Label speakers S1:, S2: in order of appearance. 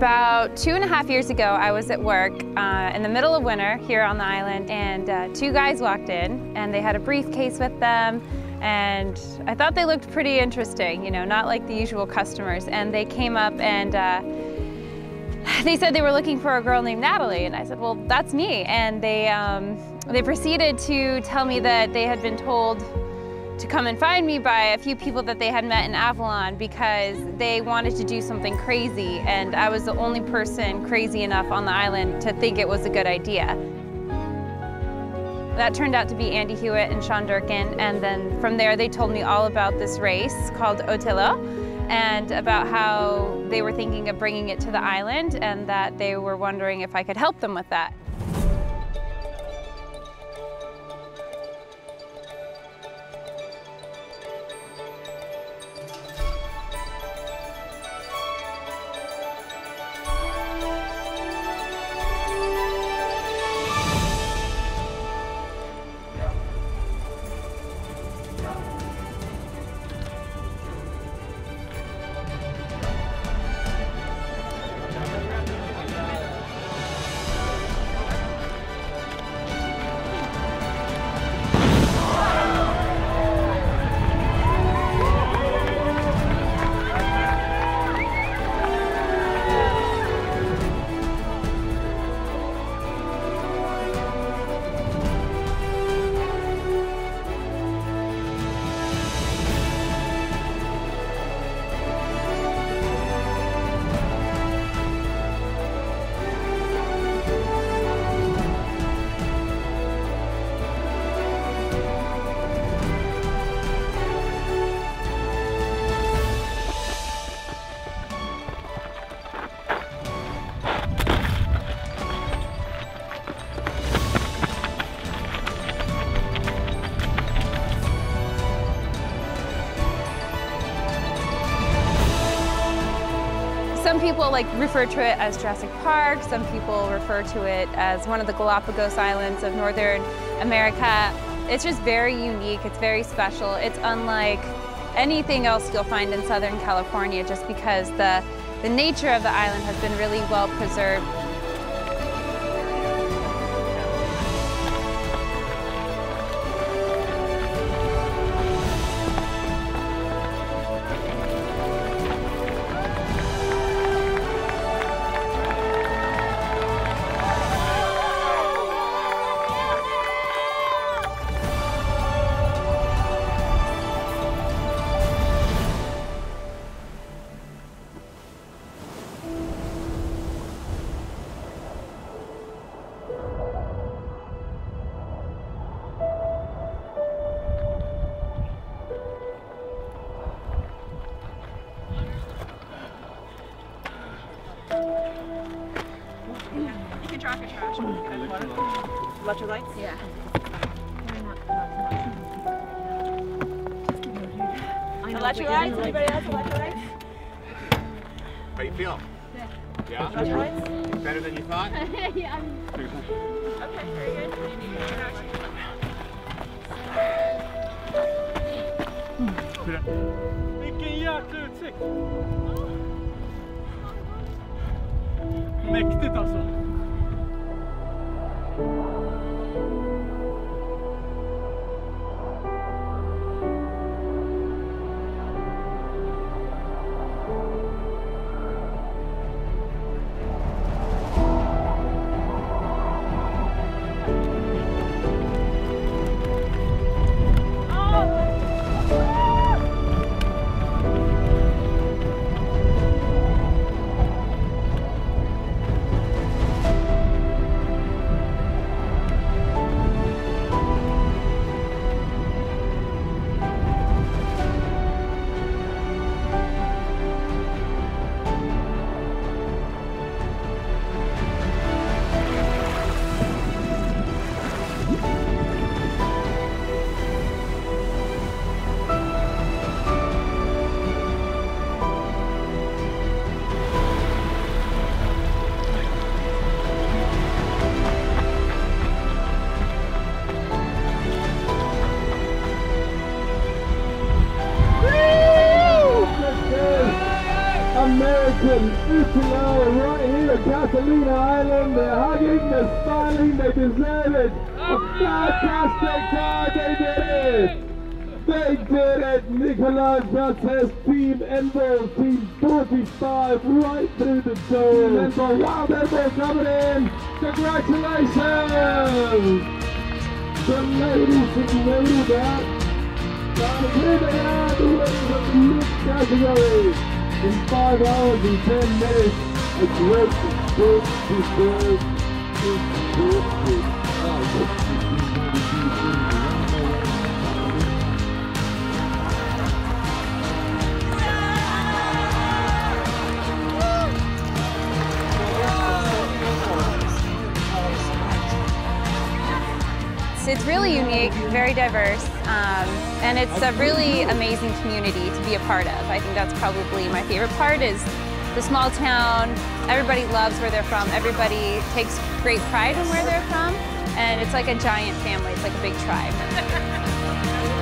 S1: About two and a half years ago, I was at work uh, in the middle of winter here on the island, and uh, two guys walked in, and they had a briefcase with them, and I thought they looked pretty interesting, you know, not like the usual customers. And they came up and uh, they said they were looking for a girl named Natalie, and I said, well, that's me. And they, um, they proceeded to tell me that they had been told to come and find me by a few people that they had met in Avalon because they wanted to do something crazy and I was the only person crazy enough on the island to think it was a good idea. That turned out to be Andy Hewitt and Sean Durkin and then from there they told me all about this race called ÖTILLÖ and about how they were thinking of bringing it to the island and that they were wondering if I could help them with that. Some people like refer to it as Jurassic Park. Some people refer to it as one of the Galapagos Islands of Northern America. It's just very unique. It's very special. It's unlike anything else you'll find in Southern California just because the, the nature of the island has been really well preserved.
S2: You can drop your trash. Electrolytes?
S3: Yeah.
S2: Electrolytes? Anybody else electrolytes?
S4: How you feeling? Yeah.
S2: Electrolytes?
S4: Better than you thought?
S3: yeah, I'm
S2: Okay, very good.
S5: Vilken jäkla utsikt! Mäktigt alltså.
S3: Watson, ÖTILLÖ, right here at Catalina Island. They're hugging, they're smiling, they deserve it. A fantastic time, they did it. They did it! Nikolai Frances, Team Envil, Team 45, right through the door. Team Envil, wild Envil coming in! Congratulations! The ladies in lady back. And here they are, the winners of the category. In 5 hours and 10 minutes, a great, big, deserved, big,
S1: It's really unique, very diverse, um, and it's a really amazing community to be a part of. I think that's probably my favorite part is the small town, everybody loves where they're from, everybody takes great pride in where they're from, and it's like a giant family, it's like a big tribe.